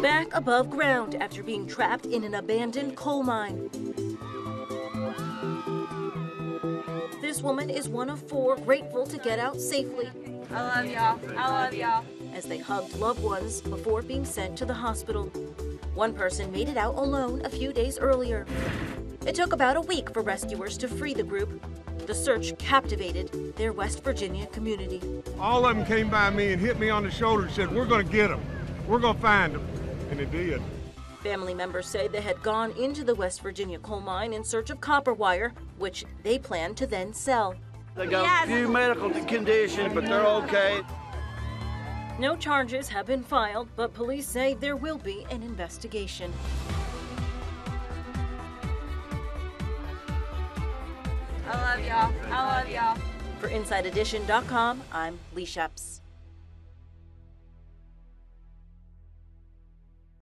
Back above ground after being trapped in an abandoned coal mine. This woman is one of four grateful to get out safely I love y'all. I love y'all. as they hugged loved ones before being sent to the hospital. One person made it out alone a few days earlier. It took about a week for rescuers to free the group. The search captivated their West Virginia community. All of them came by me and hit me on the shoulder and said, We're going to get them. We're going to find them. And they did. Family members say they had gone into the West Virginia coal mine in search of copper wire, which they planned to then sell. They got Yes. a few medical conditions, but they're okay. No charges have been filed, but police say there will be an investigation. I love y'all. I love y'all. For InsideEdition.com, I'm Leigh Scheps.